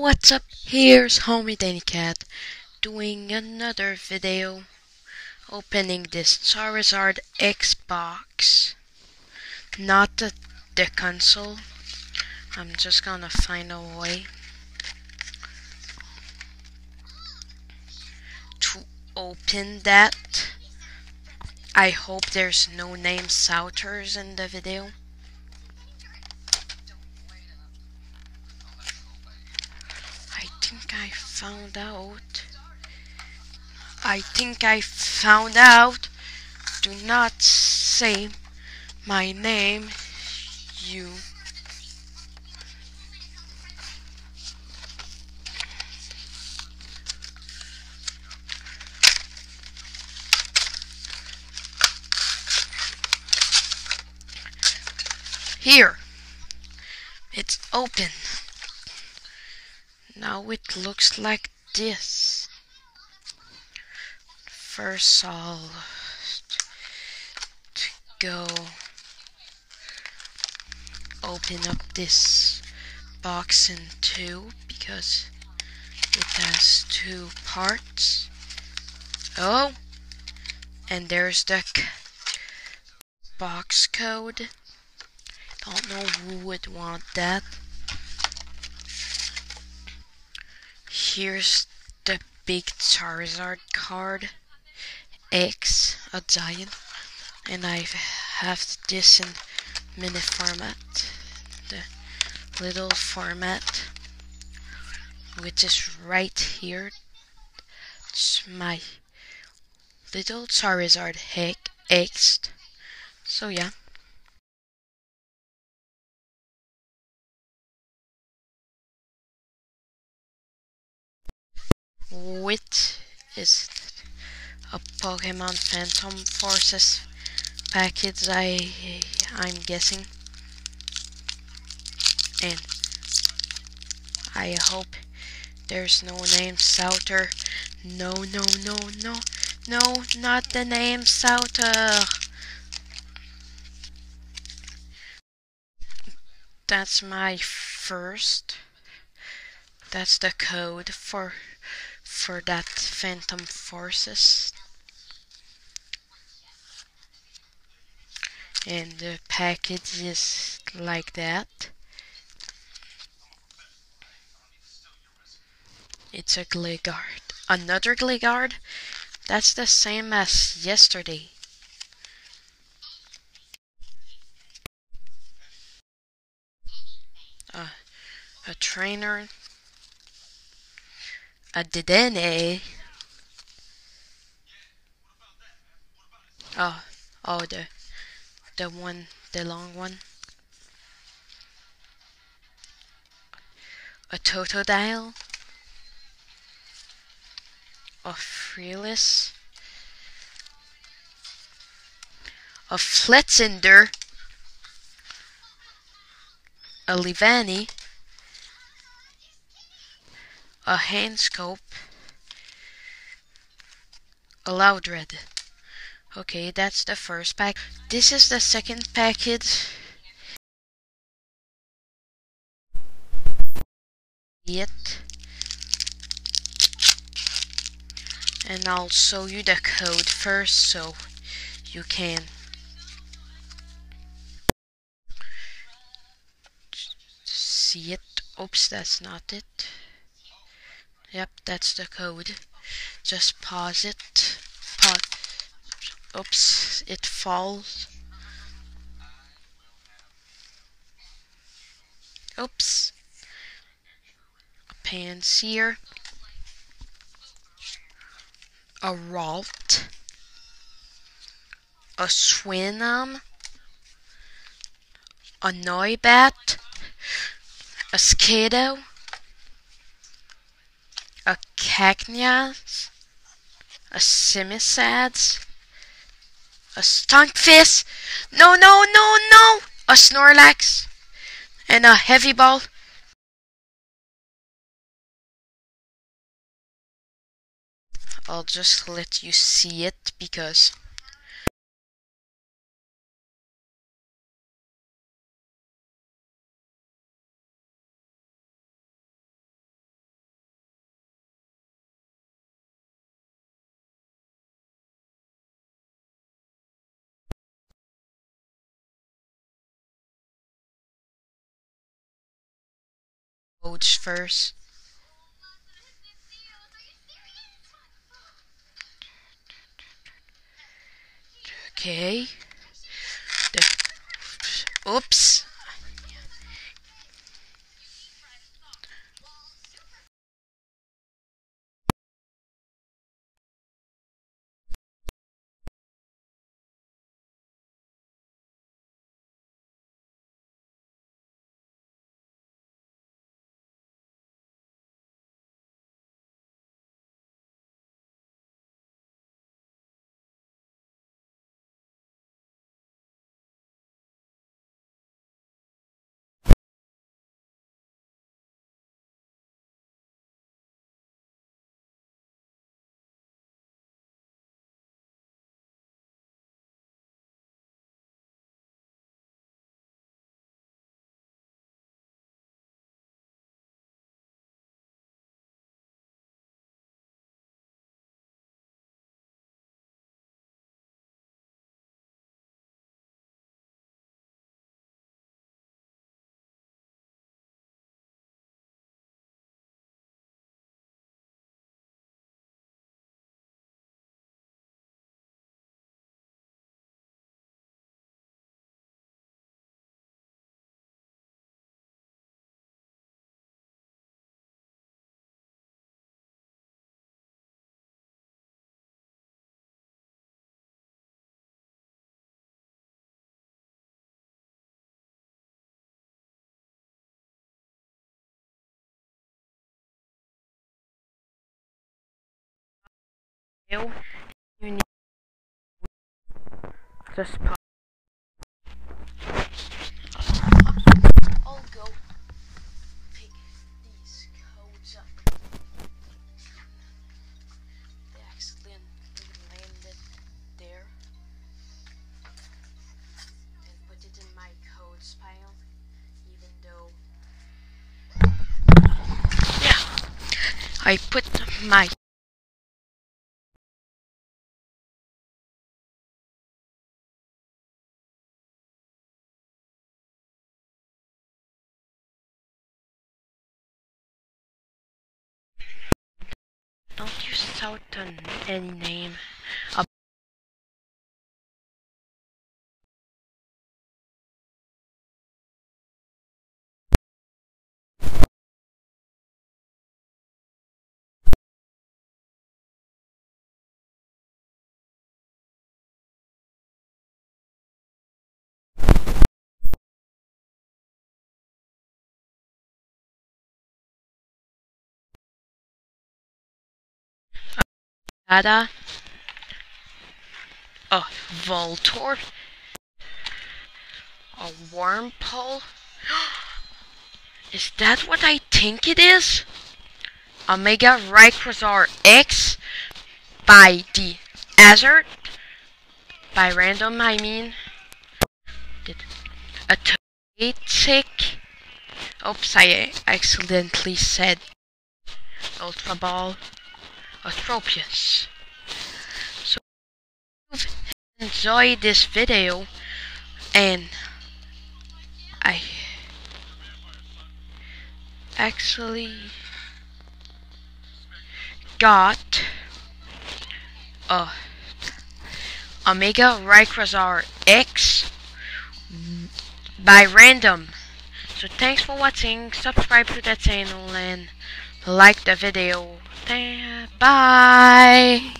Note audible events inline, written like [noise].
What's up? Here's Homie Danny Cat doing another video opening this Charizard Xbox. Not the, the console. I'm just gonna find a way to open that. I hope there's no name Souters in the video. I think I found out. I think I found out. Do not say my name, you. Here. It's open. Now it looks like this. First I'll go open up this box in two because it has two parts. Oh! And there's the box code. Don't know who would want that. Here's the big Charizard card. X, a giant. And I have this in mini format. The little format. Which is right here. It's my little Charizard X. So yeah. Wit is a Pokemon Phantom Forces package I I'm guessing. And I hope there's no name Souter no no no no no not the name Souter that's my first. That's the code for for that Phantom Forces. And the package is like that. It's a Gligar. Another Gligar? That's the same as yesterday. Uh, a trainer a Dedenne. Oh, oh, the, the one, the long one. A Totodile. A Freeless. A Fletchinder. A Leavanny a hand scope, a Loudred. Okay, that's the first pack. This is the second package. Yet. And I'll show you the code first so you can see it. Oops, that's not it. Yep, that's the code. Just pause it. Oops, it falls. Oops. A Pansear. A Ralt. A Swinub. A Noibat. A Skiddo a Cacnea, a Simisage, a Stunfisk, no, no, no, no, a Snorlax, and a Heavy Ball. I'll just let you see it because codes first. Okay. Oops. You need just pop. I'll go pick these codes up. They accidentally landed there and put it in my codes pile, even though. Yeah, I put my Don't use on any name. Ada. A Voltorb. A Wurmple. [gasps] Is that what I think it is? Omega Rayquaza X by the Azert. By random, I mean. A Togetic. Oops, I accidentally said Ultra Ball. A Tropius. So, if you enjoyed this video, and I actually got a Omega Rayquaza X by random. So thanks for watching, subscribe to the channel and like the video. Bye.